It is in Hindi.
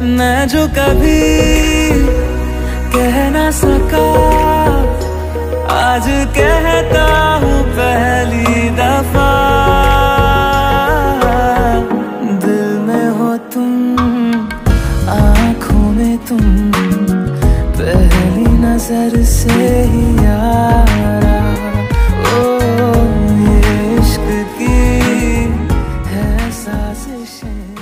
मैं जो कभी कह ना सका, आज कहता हूँ पहली दफ़ा। दिल में हो तुम, आँखों में तुम, पहली नज़र से ही यारा। ओ इश्क की है साजिशें।